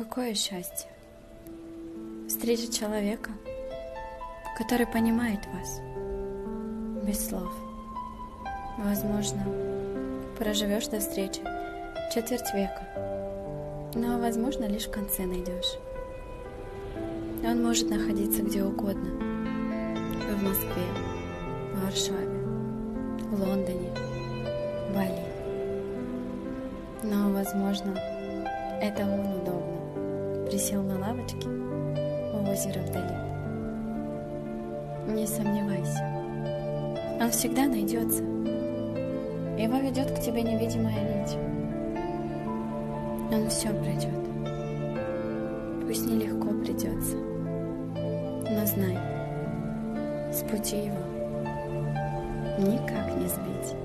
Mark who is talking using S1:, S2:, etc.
S1: Какое счастье встретить человека, который понимает вас без слов. Возможно, проживешь до встречи четверть века, но, возможно, лишь в конце найдешь. Он может находиться где угодно. В Москве, в Варшаве, в Лондоне, Бали. Но, возможно, это он удобно. Присел на лавочке у озера вдали. Не сомневайся. Он всегда найдется. Его ведет к тебе невидимая нить. Он все пройдет. Пусть нелегко придется. Но знай, с пути его никак не сбить.